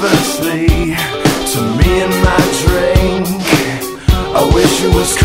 nervously to me and my drink. I wish it was.